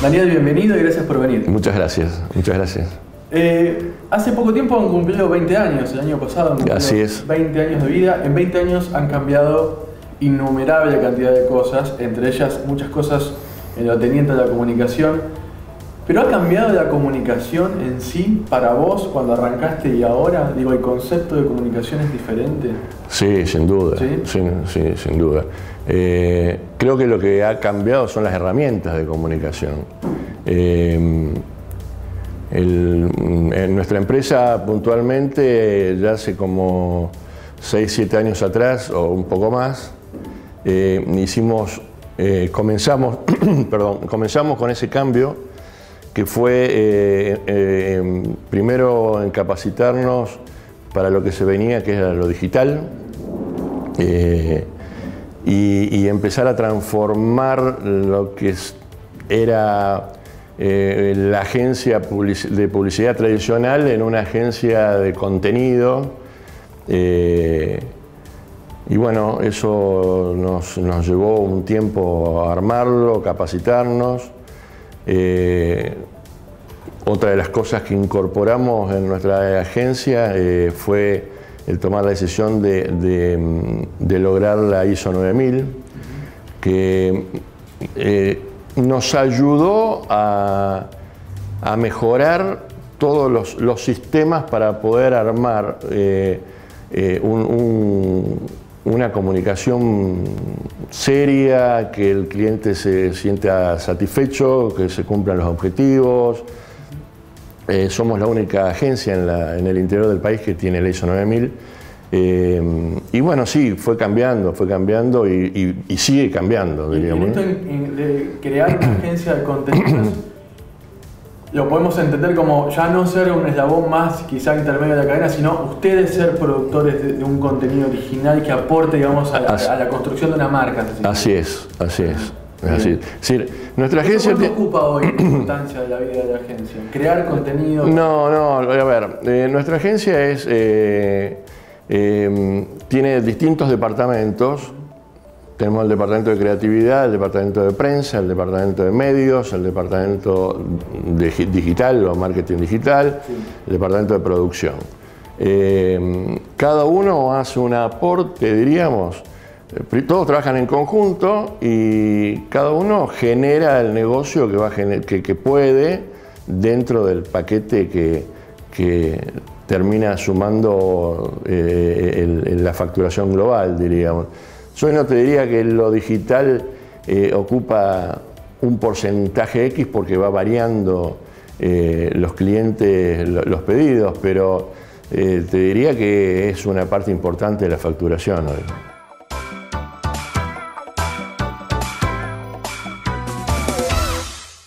Daniel, bienvenido y gracias por venir. Muchas gracias, muchas gracias. Eh, hace poco tiempo han cumplido 20 años, el año pasado han cumplido Así es. 20 años de vida. En 20 años han cambiado innumerable cantidad de cosas, entre ellas muchas cosas en lo teniente a la comunicación. Pero ha cambiado la comunicación en sí para vos cuando arrancaste y ahora? Digo, ¿el concepto de comunicación es diferente? Sí, sin duda. ¿Sí? Sí, sin duda. Eh, creo que lo que ha cambiado son las herramientas de comunicación. Eh, en nuestra empresa puntualmente ya hace como 6, 7 años atrás o un poco más, eh, hicimos, comenzamos, perdón, comenzamos con ese cambio que fue eh, eh, primero en capacitarnos para lo que se venía, que era lo digital, eh, y, empezar a transformar lo que era la agencia de publicidad tradicional en una agencia de contenido. y bueno, eso nos, nos llevó un tiempo a armarlo, capacitarnos. Eh, otra de las cosas que incorporamos en nuestra agencia eh, fue el tomar la decisión de, lograr la ISO 9000, que eh, nos ayudó a, mejorar todos los, sistemas para poder armar una comunicación seria, que el cliente se sienta satisfecho, que se cumplan los objetivos. Eh, somos la única agencia en, el interior del país que tiene el ISO 9000. Eh, y bueno, sí, fue cambiando, fue cambiando y, sigue cambiando, diríamos. esto de crear una agencia de contenidos, lo podemos entender como ya no ser un eslabón más quizá intermedio de la cadena, sino ustedes ser productores de, un contenido original que aporte digamos, a la, construcción de una marca. Así es, así es. Así es. nuestra agencia. ¿Qué ocupa hoy la importancia de la vida de la agencia? ¿Crear contenido? No, no, a ver, eh, nuestra agencia es, eh, eh, tiene distintos departamentos tenemos el departamento de creatividad, el departamento de prensa, el departamento de medios, el departamento de digital o marketing digital, el departamento de producción. Eh, cada uno hace un aporte, diríamos, eh, todos trabajan en conjunto y cada uno genera el negocio que, va que, puede dentro del paquete que, termina sumando eh, la facturación global, diríamos. Yo no te diría que lo digital eh, ocupa un porcentaje X porque va variando eh, los clientes, los pedidos, pero eh, te diría que es una parte importante de la facturación.